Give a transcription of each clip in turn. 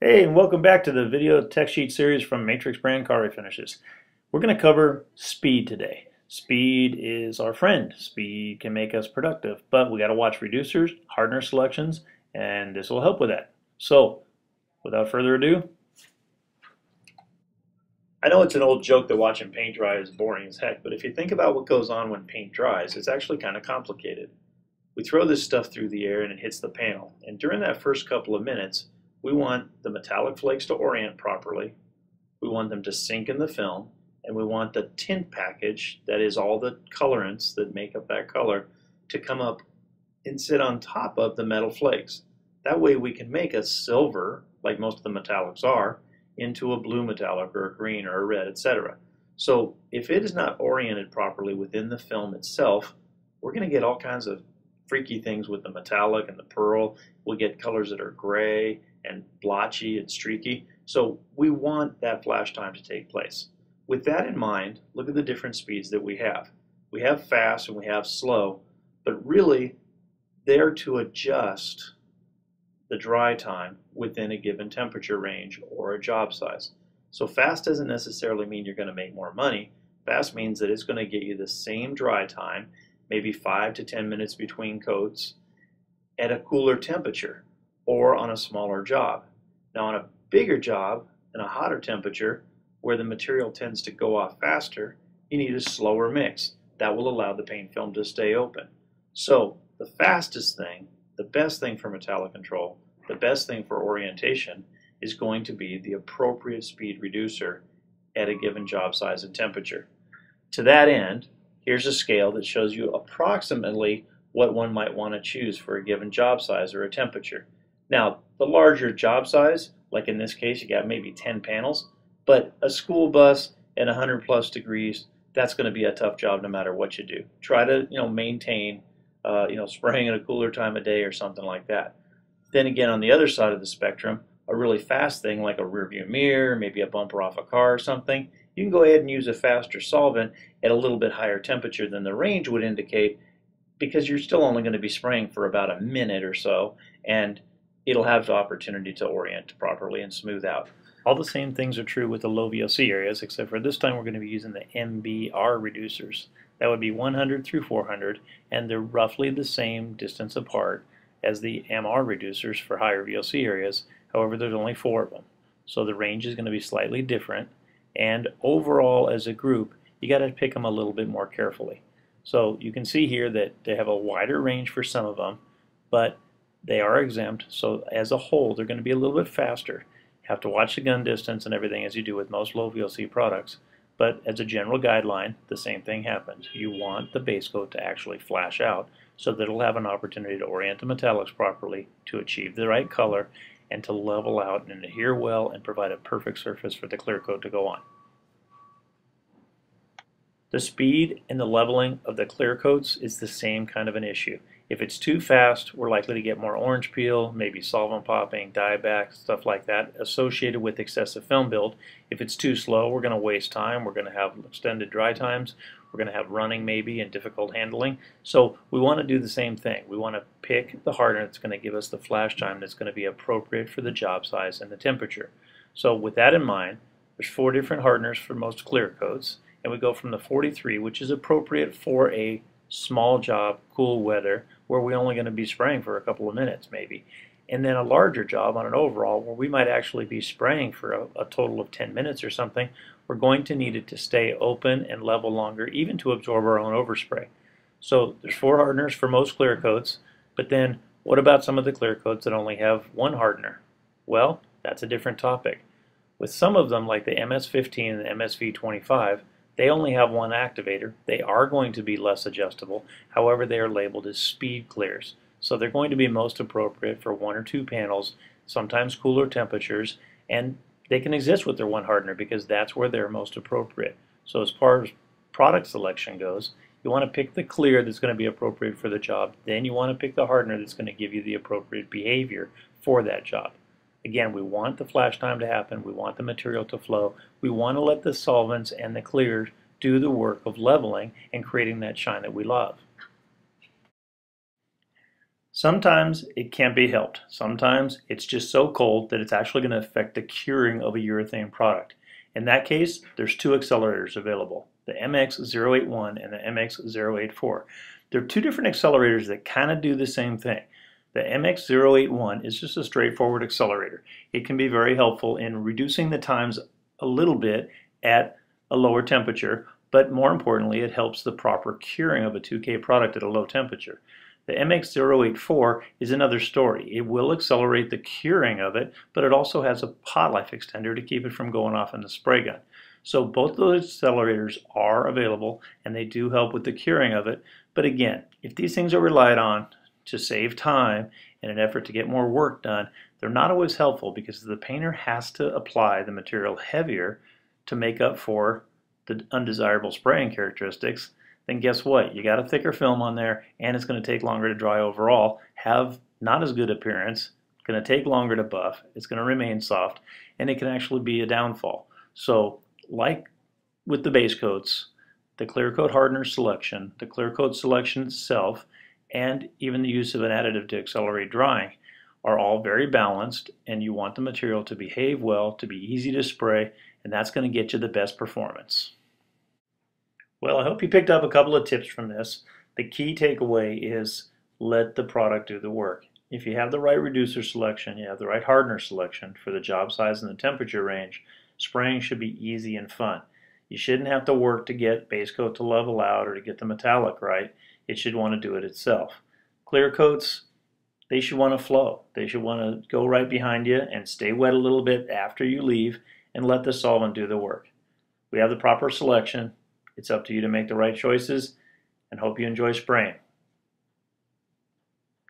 Hey, and welcome back to the video tech sheet series from Matrix Brand Car Refinishes. We're going to cover speed today. Speed is our friend. Speed can make us productive, but we got to watch reducers, hardener selections, and this will help with that. So, without further ado, I know it's an old joke that watching paint dry is boring as heck, but if you think about what goes on when paint dries, it's actually kind of complicated. We throw this stuff through the air and it hits the panel, and during that first couple of minutes, we want the metallic flakes to orient properly. We want them to sink in the film. And we want the tint package, that is all the colorants that make up that color, to come up and sit on top of the metal flakes. That way we can make a silver, like most of the metallics are, into a blue metallic or a green or a red, etc. So if it is not oriented properly within the film itself, we're going to get all kinds of freaky things with the metallic and the pearl. We'll get colors that are gray and blotchy and streaky. So we want that flash time to take place. With that in mind, look at the different speeds that we have. We have fast and we have slow, but really they're to adjust the dry time within a given temperature range or a job size. So fast doesn't necessarily mean you're going to make more money. Fast means that it's going to get you the same dry time, maybe 5 to 10 minutes between coats, at a cooler temperature or on a smaller job. Now, on a bigger job and a hotter temperature, where the material tends to go off faster, you need a slower mix. That will allow the paint film to stay open. So, the fastest thing, the best thing for metallic control, the best thing for orientation is going to be the appropriate speed reducer at a given job size and temperature. To that end, here's a scale that shows you approximately what one might want to choose for a given job size or a temperature. Now, the larger job size, like in this case, you got maybe 10 panels, but a school bus at 100 plus degrees, that's going to be a tough job no matter what you do. Try to, you know, maintain, uh, you know, spraying at a cooler time of day or something like that. Then again, on the other side of the spectrum, a really fast thing like a rear view mirror, maybe a bumper off a car or something, you can go ahead and use a faster solvent at a little bit higher temperature than the range would indicate because you're still only going to be spraying for about a minute or so. And it'll have the opportunity to orient properly and smooth out. All the same things are true with the low VOC areas, except for this time we're going to be using the MBR reducers. That would be 100 through 400, and they're roughly the same distance apart as the MR reducers for higher VOC areas. However, there's only four of them. So the range is going to be slightly different, and overall as a group, you got to pick them a little bit more carefully. So you can see here that they have a wider range for some of them, but they are exempt, so as a whole, they're going to be a little bit faster. Have to watch the gun distance and everything as you do with most low VOC products. But as a general guideline, the same thing happens. You want the base coat to actually flash out so that it'll have an opportunity to orient the metallics properly, to achieve the right color, and to level out and adhere well and provide a perfect surface for the clear coat to go on. The speed and the leveling of the clear coats is the same kind of an issue. If it's too fast, we're likely to get more orange peel, maybe solvent popping, dieback, stuff like that associated with excessive film build. If it's too slow, we're going to waste time. We're going to have extended dry times. We're going to have running maybe and difficult handling. So we want to do the same thing. We want to pick the hardener that's going to give us the flash time that's going to be appropriate for the job size and the temperature. So with that in mind, there's four different hardeners for most clear coats, and we go from the 43, which is appropriate for a small job, cool weather, where we're only going to be spraying for a couple of minutes maybe. And then a larger job on an overall where we might actually be spraying for a, a total of 10 minutes or something, we're going to need it to stay open and level longer, even to absorb our own overspray. So there's four hardeners for most clear coats, but then what about some of the clear coats that only have one hardener? Well, that's a different topic. With some of them, like the MS-15 and the MSV-25, they only have one activator. They are going to be less adjustable. However, they are labeled as speed clears. So they're going to be most appropriate for one or two panels, sometimes cooler temperatures, and they can exist with their one hardener because that's where they're most appropriate. So as far as product selection goes, you want to pick the clear that's going to be appropriate for the job. Then you want to pick the hardener that's going to give you the appropriate behavior for that job. Again, we want the flash time to happen. We want the material to flow. We want to let the solvents and the clears do the work of leveling and creating that shine that we love. Sometimes it can't be helped. Sometimes it's just so cold that it's actually going to affect the curing of a urethane product. In that case, there's two accelerators available, the MX081 and the MX084. They're two different accelerators that kind of do the same thing. The MX081 is just a straightforward accelerator. It can be very helpful in reducing the times a little bit at a lower temperature, but more importantly, it helps the proper curing of a 2K product at a low temperature. The MX084 is another story. It will accelerate the curing of it, but it also has a pot life extender to keep it from going off in the spray gun. So both of those accelerators are available and they do help with the curing of it. But again, if these things are relied on to save time in an effort to get more work done, they're not always helpful because the painter has to apply the material heavier to make up for the undesirable spraying characteristics then guess what? You got a thicker film on there and it's going to take longer to dry overall, have not as good appearance, going to take longer to buff, it's going to remain soft, and it can actually be a downfall. So like with the base coats, the clear coat hardener selection, the clear coat selection itself, and even the use of an additive to accelerate drying are all very balanced and you want the material to behave well, to be easy to spray, and that's going to get you the best performance. Well, I hope you picked up a couple of tips from this. The key takeaway is let the product do the work. If you have the right reducer selection, you have the right hardener selection for the job size and the temperature range, spraying should be easy and fun. You shouldn't have to work to get base coat to level out or to get the metallic right. It should want to do it itself. Clear coats, they should want to flow. They should want to go right behind you and stay wet a little bit after you leave and let the solvent do the work. We have the proper selection. It's up to you to make the right choices and hope you enjoy spraying.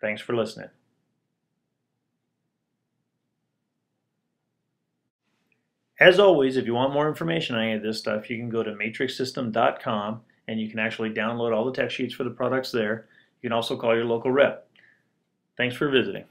Thanks for listening. As always, if you want more information on any of this stuff, you can go to matrixsystem.com and you can actually download all the tech sheets for the products there. You can also call your local rep. Thanks for visiting.